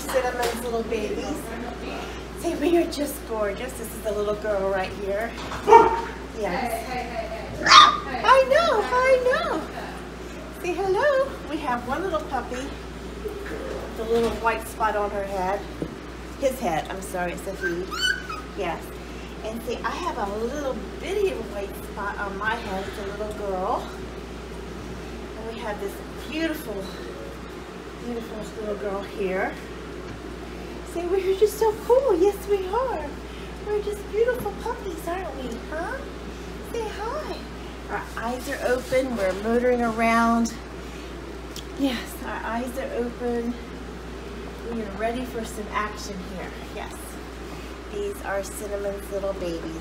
Cinnamon's little babies. See, we are just gorgeous. This is the little girl right here. Yes. I know, I know. Say hello. We have one little puppy, the little white spot on her head. His head, I'm sorry, it's a he. Yes. And see, I have a little bitty white spot on my head. It's a little girl. And we have this beautiful, beautiful little girl here. See, we're just so cool. Yes, we are. We're just beautiful puppies, aren't we? Huh? Say hi. Our eyes are open. We're motoring around. Yes, our eyes are open. We are ready for some action here. Yes. These are Cinnamon's little babies.